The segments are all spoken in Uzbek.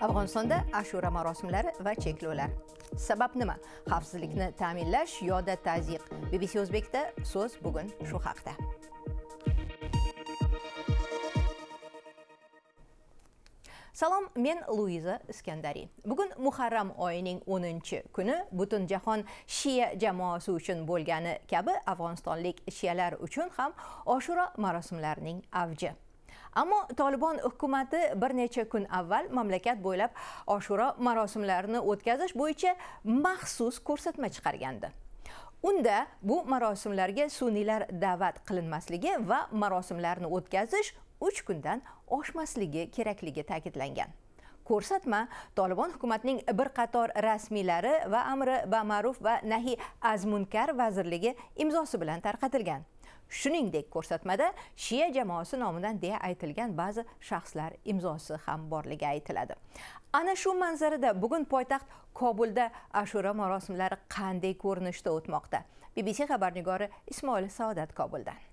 afg'onistonda ashura marosimlari va cheklovlar. Sabab nima? Xavfsizlikni ta'minlash yoda tazyiq bbc o'zbekda so'z bugun shu haqda. Salom men luiza iskandariy. Bugun muharram oyining 10 kuni butun jahon shiya jamoasi uchun bo'lgani kabi afg'onistonlik shiyalar uchun ham oshura marosimlarining avji. Ammo tolibon hukumati bir necha kun avval mamlakat bo'ylab oshura marosimlarini o'tkazish bo'yicha maxsus ko'rsatma chiqargandi. Unda bu marosimlarga sun'iylar da'vat qilinmasligi va marosimlarni o'tkazish uch kundan oshmasligi kerakligi ta'kidlangan. Ko'rsatma tolibon hukumatining bir qator rasmiylari va amri bama'ruf va nahiy azmunkar vazirligi imzosi bilan tarqatilgan. Shuningdek ko'rsatmada shiya jamoasi nomidan deya aytilgan ba'zi shaxslar imzosi ham borligi aytiladi. Ana shu manzarada bugun poytaxt kobulda ashura marosimlari qanday ko'rinishda o'tmoqda? Bbc xabarnigori ismoil saodat kobuldan.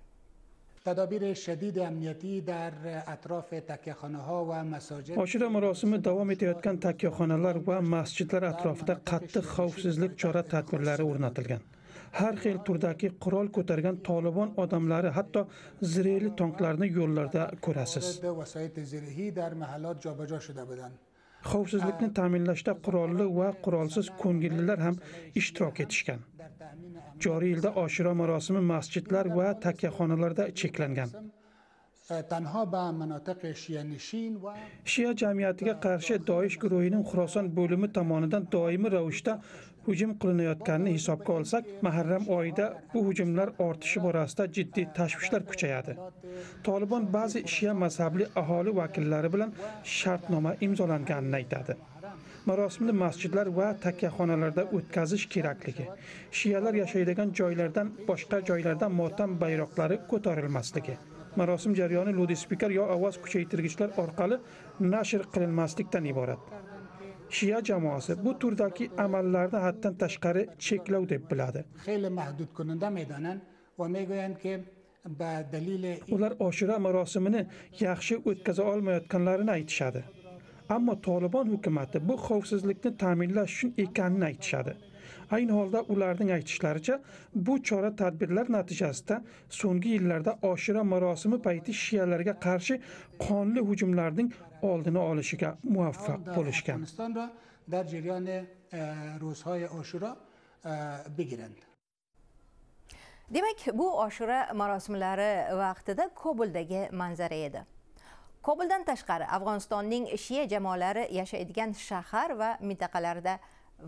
تدابیر شدید امنیتی در اطراف تکیهخانه ها و مساجد oshura marosimi davom etayotgan takyaxonalar va masjidlar atrofida qattiq xavfsizlik chora tadbirlari o'rnatilgan har xil turdagi qurol ko'targan tolibon odamlari hatto zirehli tonklarni yo'llarda ko'rasiz وسایط زرهی در محلات جابجا شده بودند xavfsizlikni ta'minlashda qurolli va qurolsiz ko'ngillilar ham ishtirok etishgan joriy yilda oshiro marosimi masjidlar va takkaxonalarda cheklangan. Shiya jamiyatiga qarshi doish guruhining xuroson bo'limi tomonidan doimiy ravishda hujum qilinayotganini hisobga olsak muharram oyida bu hujumlar ortishi borasida jiddiy tashvishlar kuchayadi. Tolibon ba'zi shiya mazhabli aholi vakillari bilan shartnoma imzolanganini aytadi. marosimni masjidlar va takkaxonalarda o'tkazish kerakligi shiyalar yashaydigan joylardan boshqa joylardan motam bayroqlari ko'tarilmasligi marosim jarayoni lodispiker yo ovoz kuchaytirgichlar orqali nashr qilinmaslikdan iborat. Shiya jamoasi bu turdagi amallarni haddan tashqari cheklov deb biladi. Ular oshira marosimini yaxshi o'tkaza olmayotganlarini aytishadi. ammo tolibon hukumati bu xavfsizlikni ta'minlash uchun ekanini aytishadi ayni holda ularning aytishlaricha bu chora tadbirlar natijasida so'nggi yillarda oshura marosimi payti shiyalarga qarshi qonli hujumlarning oldini olishiga muvaffaq bo'lishgan افغانستان را در جریان اه، روزهای آشورا اه، بگیرند demak bu oshura marosimlari vaqtida kobuldagi manzara edi Kobuldan tashqari afg'onistonning shiya jamoalari yashaydigan shahar va mintaqalarida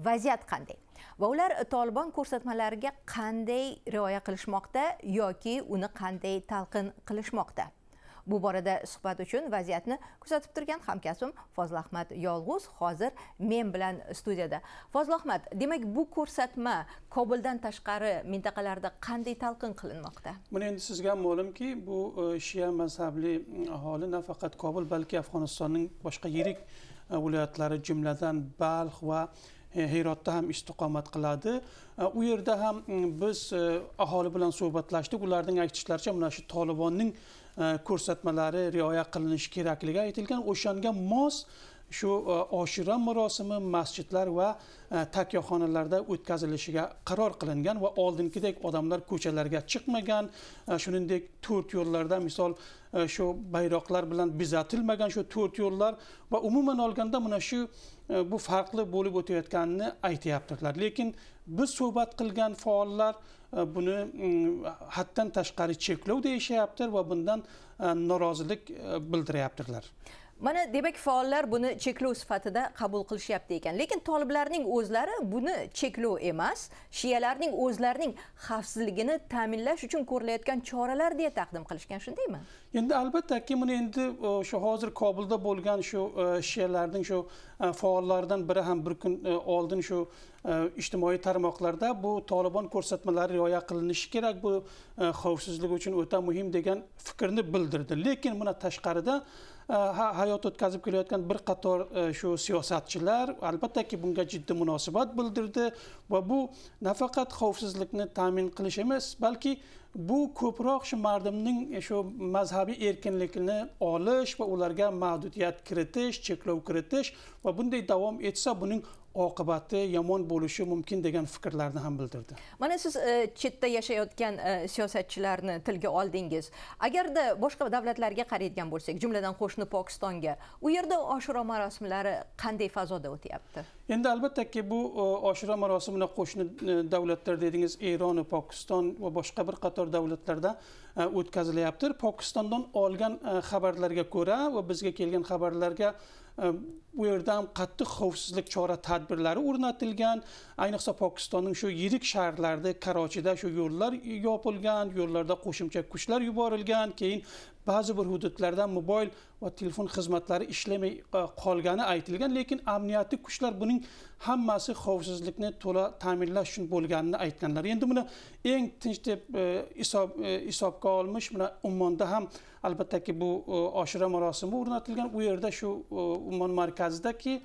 vaziyat qanday? Va ular tolibon ko'rsatmalariga qanday rioya qilishmoqda yoki uni qanday talqin qilishmoqda? Bu borada suhbat uchun vaziyatni kuzatib turgan hamkasbim fozilahmad yolg'uz hozir men bilan studiyada. Fozilahmad demak bu ko'rsatma kobuldan tashqari mintaqalarda qanday talqin qilinmoqda? Buni endi sizga ham ma'lumki bu e, shia mazhabli e, aholi nafaqat kobul balki afg'onistonning boshqa yirik e, viloyatlari jumladan balx va E, hirotda ham istiqomat qiladi. E, u yerda ham e, biz aholi bilan suhbatlashdik. Ularning aytishlaricha mana shu tolibonning ko'rsatmalari rioya qilinishi kerakligi aytilgan. O'shanga mos shu e, oshira marosimi masjidlar va e, takyoxonalarda o'tkazilishiga qaror qilingan va oldingidek odamlar ko'chalarga chiqmagan. E, shuningdek to'rt yo'llarda misol e, shu bayroqlar bilan bezatilmagan shu to'rt yo'llar va umuman olganda mana shu bu farqli bo'lib o'tayotganini aytyaptilar lekin biz suhbat qilgan faollar buni mm, haddan tashqari cheklov deyishyapti va bundan norozilik bildiryaptilar mana demak faollar buni cheklov sifatida qabul qilishyapti ekan. Lekin toliblarning o'zlari buni cheklov emas shiyalarning o'zlarining xavfsizligini ta'minlash uchun ko'rilayotgan choralar deya taqdim qilishgan shundaymi? Endi albattaki buni endi e, shu hozir kobulda bo'lgan shu e, shiyalarning shu e, faollaridan biri ham bir kun oldin shu ijtimoiy tarmoqlarda bu tolibon ko'rsatmalari rioya qilinishi kerak bu xavfsizlik uchun o'ta muhim degan fikrni bildirdi. Lekin buni tashqarida hayot o'tkazib kelayotgan bir qator e, shu siyosatchilar albattaki bunga jiddiy munosabat bildirdi va bu nafaqat xavfsizlikni ta'min qilish emas balki bu ko'proq shu mardimning e, shu mazhabiy erkinlikni olish va ularga mahdudiyat kiritish cheklov kiritish va bunday davom etsa buning oqibati yomon bo'lishi mumkin degan fikrlarni ham bildirdi. Mana siz e, chetda yashayotgan e, siyosatchilarni tilga oldingiz. Agarda boshqa davlatlarga qaraydigan bo'lsak jumladan qo'shni pokistonga u yerda oshiro marosimlari qanday fazoda o'tyapti? Endi albattaki bu e, oshira marosimini qo'shni e, davlatlar dedingiz eron pokiston va boshqa bir qator davlatlarda e, o'tkazilyapti pokistondan olgan xabarlarga ko'ra va bizga kelgan xabarlarga bu yerda ham qattiq xavfsizlik chora tadbirlari o'rnatilgan. Ayniqsa pokistonning shu yirik shaharlarida karochida shu yo'llar yopilgan yo'llarda qo'shimcha kuchlar yuborilgan. Keyin ba'zi bir hududlarda mobil va telefon xizmatlari ishlamay e, qolgani aytilgan lekin amniyatiy kuchlar buning hammasi xavfsizlikni to'la ta'minlash uchun bo'lganini aytganlar. Endi buni eng tinch deb e, hisob e, hisobga olmish mana ummonda ham albattaki bu oshira marosimi o'rnatilgan. U yerda shu ummon markazidagi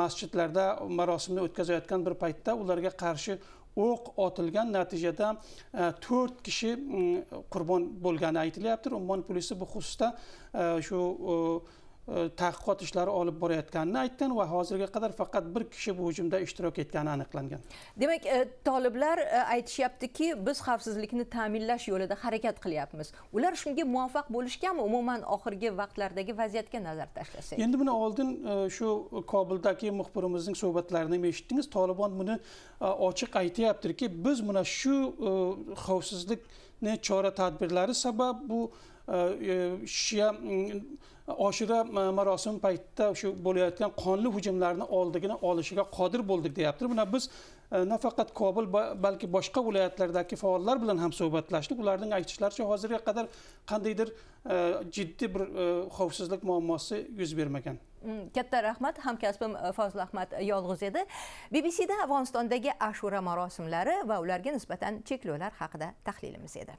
masjidlarda marosimni o'tkazayotgan bir paytda ularga qarshi o'q otilgan natijada e, to'rt kishi mm, qurbon bo'lgani aytilyapti. Ummon polisi bu xususda e, shu e, tadqiqot ishlari olib borayotganini aytgan va hozirga qadar faqat bir kishi bu hujumda ishtirok etgani aniqlangan. Demak e, toliblar e, aytishyaptiki biz xavfsizlikni ta'minlash yo'lida harakat qilyapmiz. Ular shunga muvaffaq bo'lishganmi? Umuman oxirgi vaqtlardagi vaziyatga nazar tashlasak. Endi buni oldin e, shu kobuldagi muxbirimizning suhbatlarini eshitdingiz. Tolibon buni ochiq aytyaptiki biz mana shu xavfsizlikni chora tadbirlari sabab bu shia oshira marosim paytida shu bo'layotgan qonli hujumlarni oldigini olishiga qodir bo'ldik deyapti. Buni biz e, nafaqat kobul balki boshqa viloyatlardagi faollar bilan ham suhbatlashdik. Ularning aytishlaricha hozirga qadar qandaydir e, jiddiy bir e, xavfsizlik muammosi yuz bermagan. Mm, katta rahmat. Hamkasbim fozil ahmad yolg'iz edi. Bbcda afg'onistondagi ashura marosimlari va ularga nisbatan cheklovlar haqida tahlilimiz edi.